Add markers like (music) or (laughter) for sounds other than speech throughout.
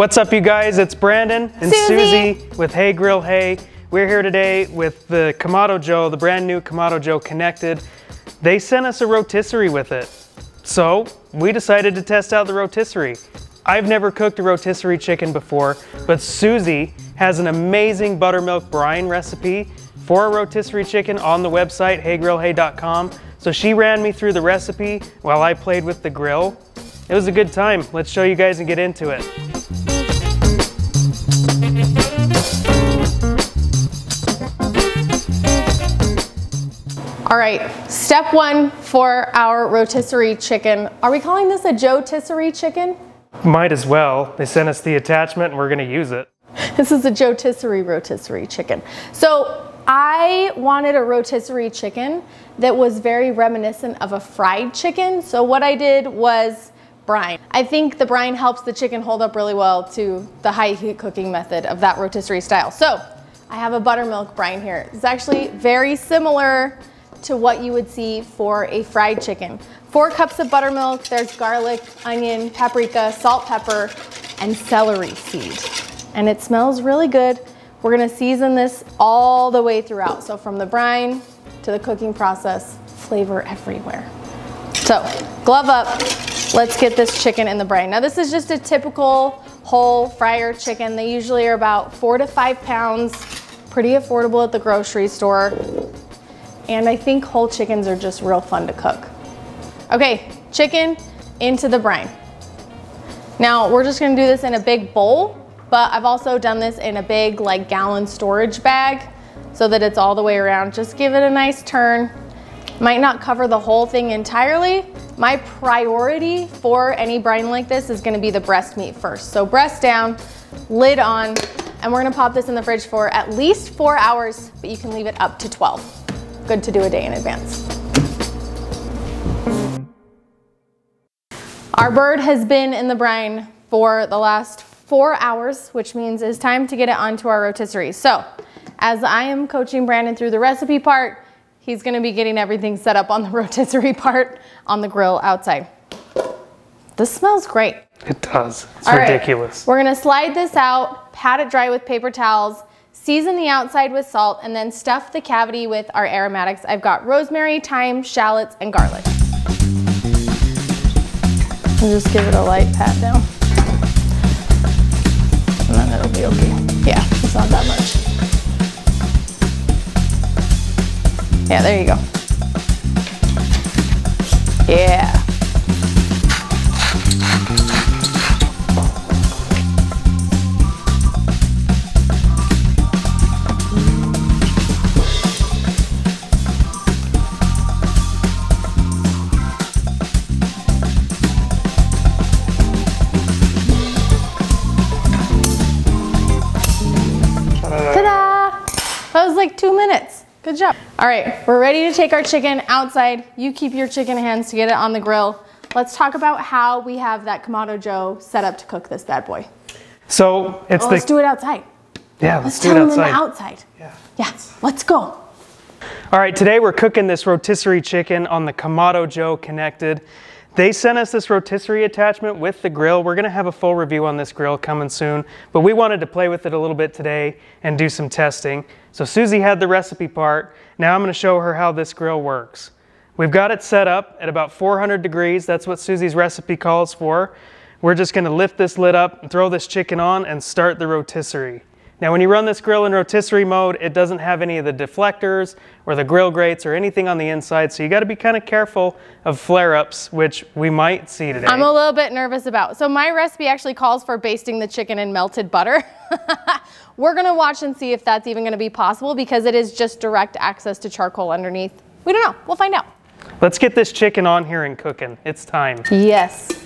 What's up, you guys? It's Brandon and Susie. Susie with Hey Grill Hey. We're here today with the Kamado Joe, the brand new Kamado Joe Konnected. They sent us a rotisserie with it. So we decided to test out the rotisserie. I've never cooked a rotisserie chicken before, but Susie has an amazing buttermilk brine recipe for a rotisserie chicken on the website, heygrillhey.com. So she ran me through the recipe while I played with the grill. It was a good time. Let's show you guys and get into it. All right, step one for our rotisserie chicken. Are we calling this a Joe-tisserie chicken? Might as well. They sent us the attachment and we're gonna use it. This is a Joe-tisserie rotisserie chicken. So I wanted a rotisserie chicken that was very reminiscent of a fried chicken. So what I did was brine. I think the brine helps the chicken hold up really well to the high heat cooking method of that rotisserie style. So I have a buttermilk brine here. It's actually very similar to what you would see for a fried chicken. Four cups of buttermilk, there's garlic, onion, paprika, salt, pepper, and celery seed. And it smells really good. We're gonna season this all the way throughout. So from the brine to the cooking process, flavor everywhere. So glove up, let's get this chicken in the brine. Now this is just a typical whole fryer chicken. They usually are about four to five pounds, pretty affordable at the grocery store. And I think whole chickens are just real fun to cook. Okay, chicken into the brine. Now we're just gonna do this in a big bowl, but I've also done this in a big like gallon storage bag so that it's all the way around. Just give it a nice turn. Might not cover the whole thing entirely. My priority for any brine like this is gonna be the breast meat first. So breast down, lid on, and we're gonna pop this in the fridge for at least four hours, but you can leave it up to 12 good to do a day in advance. Our bird has been in the brine for the last four hours, which means it's time to get it onto our rotisserie. So as I am coaching Brandon through the recipe part, he's gonna be getting everything set up on the (laughs) rotisserie part on the grill outside. This smells great. It does. It's All right. ridiculous. We're gonna slide this out, pat it dry with paper towels, season the outside with salt, and then stuff the cavity with our aromatics. I've got rosemary, thyme, shallots, and garlic. And just give it a light pat down. And then it'll be okay. Yeah, it's not that much. Yeah, there you go. Yeah. All right, we're ready to take our chicken outside. You keep your chicken hands to get it on the grill. Let's talk about how we have that Kamado Joe set up to cook this bad boy. So it's Well, the let's do it outside. yeah. Let's Let's do it them in the outside. outside. Yeah. Yeah, let's go. All right, today we're cooking this rotisserie chicken on the Kamado Joe Konnected. They sent us this rotisserie attachment with the grill. We're gonna have a full review on this grill coming soon, but we wanted to play with it a little bit today and do some testing. So Susie had the recipe part. Now I'm gonna show her how this grill works. We've got it set up at about 400 degrees. That's what Susie's recipe calls for. We're just gonna lift this lid up and throw this chicken on and start the rotisserie. Now, when you run this grill in rotisserie mode, it doesn't have any of the deflectors or the grill grates or anything on the inside, so you gotta be kind of careful of flare-ups, which we might see today. I'm a little bit nervous about. So my recipe actually calls for basting the chicken in melted butter. (laughs) We're gonna watch and see if that's even gonna be possible because it is just direct access to charcoal underneath. We don't know, we'll find out. Let's get this chicken on here and cooking. It's time. Yes.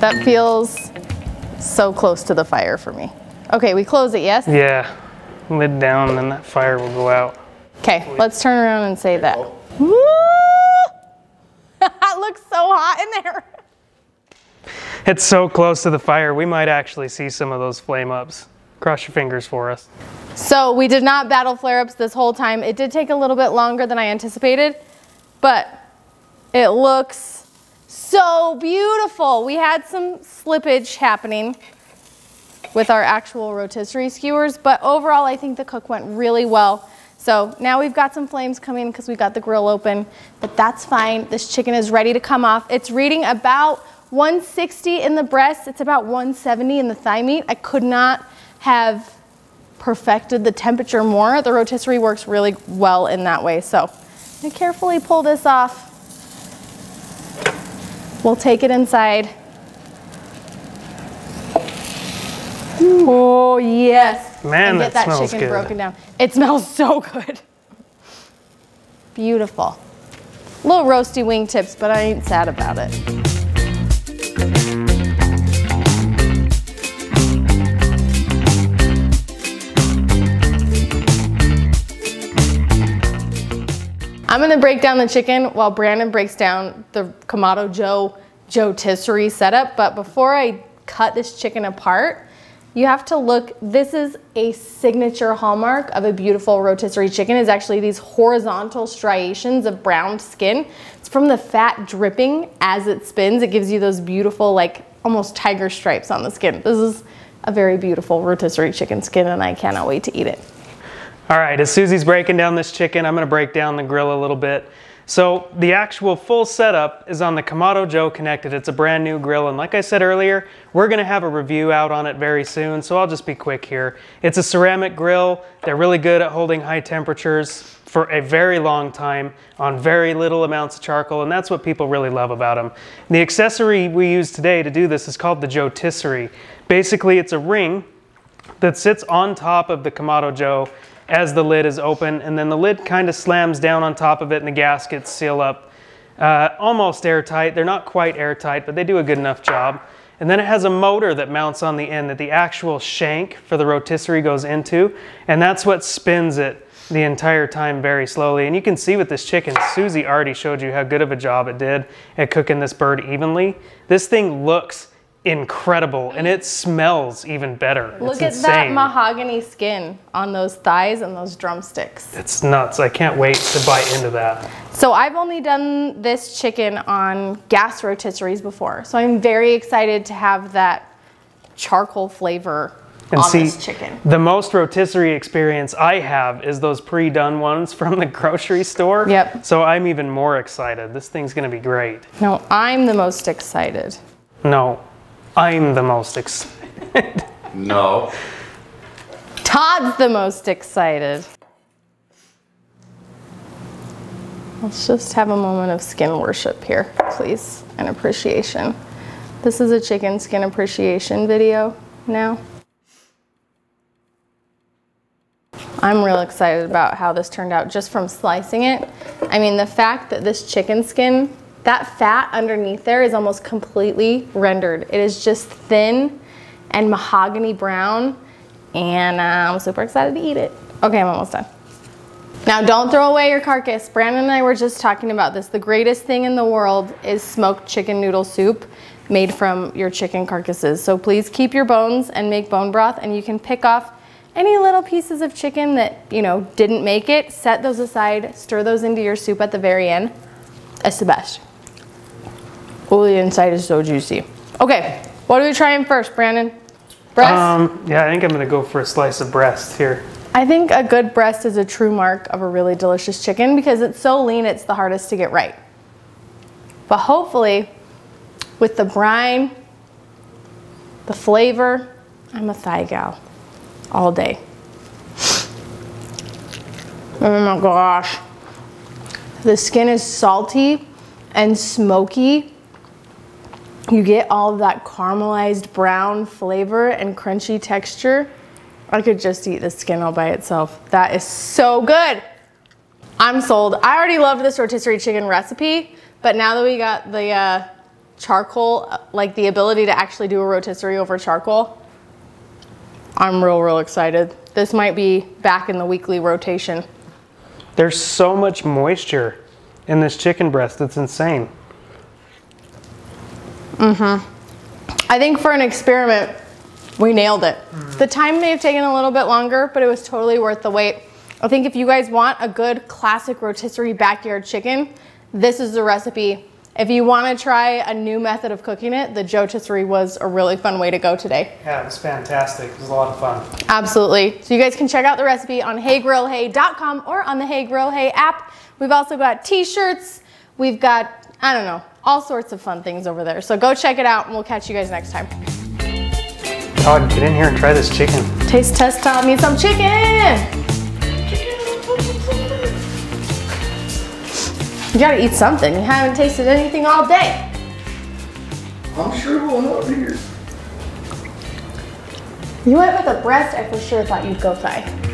That feels so close to the fire for me. Okay, we close it, yes? Yeah, lid down, and then that fire will go out. Okay, let's turn around and say that. Woo! (laughs) that looks so hot in there. It's so close to the fire, we might actually see some of those flame ups. Cross your fingers for us. So we did not battle flare-ups this whole time. It did take a little bit longer than I anticipated, but it looks so beautiful. We had some slippage happening with our actual rotisserie skewers, but overall I think the cook went really well. So now we've got some flames coming because we got the grill open, but that's fine. This chicken is ready to come off. It's reading about 160 in the breast. It's about 170 in the thigh meat. I could not have perfected the temperature more. The rotisserie works really well in that way. So I carefully pull this off. We'll take it inside. Oh yes. Man, and get that that, chicken good. broken down. It smells (laughs) so good. Beautiful. Little roasty wingtips, but I ain't sad about it. I'm gonna break down the chicken while Brandon breaks down the Kamado Joe Joetisserie setup. But before I cut this chicken apart, you have to look, this is a signature hallmark of a beautiful rotisserie chicken is actually these horizontal striations of browned skin. It's from the fat dripping as it spins. It gives you those beautiful, like almost tiger stripes on the skin. This is a very beautiful rotisserie chicken skin and I cannot wait to eat it. All right, as Susie's breaking down this chicken, I'm gonna break down the grill a little bit. So the actual full setup is on the Kamado Joe Konnected. It's a brand new grill, and like I said earlier, we're gonna have a review out on it very soon, so I'll just be quick here. It's a ceramic grill. They're really good at holding high temperatures for a very long time on very little amounts of charcoal, and that's what people really love about them. The accessory we use today to do this is called the Joetisserie. Basically, it's a ring that sits on top of the Kamado Joe as the lid is open, and then the lid kind of slams down on top of it, and the gaskets seal up uh, almost airtight. They're not quite airtight, but they do a good enough job. And then it has a motor that mounts on the end that the actual shank for the rotisserie goes into, and that's what spins it the entire time very slowly. And you can see with this chicken, Susie already showed you how good of a job it did at cooking this bird evenly. This thing looks incredible and it smells even better. Look it's at that mahogany skin on those thighs and those drumsticks. It's nuts. I can't wait to bite into that. So I've only done this chicken on gas rotisseries before. So I'm very excited to have that charcoal flavor And on see, this chicken. the most rotisserie experience I have is those pre-done ones from the grocery store. Yep. So I'm even more excited. This thing's gonna be great. No, I'm the most excited. No, I'm the most excited. (laughs) No. Todd's the most excited. Let's just have a moment of skin worship here, please, and appreciation. This is a chicken skin appreciation video now. I'm real excited about how this turned out just from slicing it. I mean, the fact that this chicken skin, that fat underneath there is almost completely rendered. It is just thin and mahogany brown, and uh, I'm super excited to eat it. Okay, I'm almost done. Now, don't throw away your carcass. Brandon and I were just talking about this. The greatest thing in the world is smoked chicken noodle soup made from your chicken carcasses. So please keep your bones and make bone broth, and you can pick off any little pieces of chicken that, you know, didn't make it, set those aside, stir those into your soup at the very end. It's the best. Oh, the inside is so juicy. Okay, what are we trying first, Brandon? Breast? Um, yeah, I think I'm gonna go for a slice of breast here. I think a good breast is a true mark of a really delicious chicken because it's so lean, it's the hardest to get right. But hopefully, with the brine, the flavor, I'm a thigh gal all day. Oh my gosh. The skin is salty and smoky. You get all of that caramelized brown flavor and crunchy texture. I could just eat the skin all by itself. That is so good. I'm sold. I already loved this rotisserie chicken recipe, but now that we got the uh, charcoal, like the ability to actually do a rotisserie over charcoal, I'm real, real excited. This might be back in the weekly rotation. There's so much moisture in this chicken breast, it's insane. Mm-hmm. I think for an experiment, we nailed it. Mm. The time may have taken a little bit longer, but it was totally worth the wait. I think if you guys want a good classic rotisserie backyard chicken, this is the recipe. If you want to try a new method of cooking it, the Joetisserie was a really fun way to go today. Yeah, it was fantastic. It was a lot of fun. Absolutely. So you guys can check out the recipe on heygrillhey.com or on the Hey Grill Hey app. We've also got t-shirts. We've got, I don't know, all sorts of fun things over there. So go check it out and we'll catch you guys next time. Todd, get in here and try this chicken. Taste test Todd need some chicken. You gotta eat something. You haven't tasted anything all day. I'm sure we'll have here. You went with a breast, I for sure thought you'd go thigh.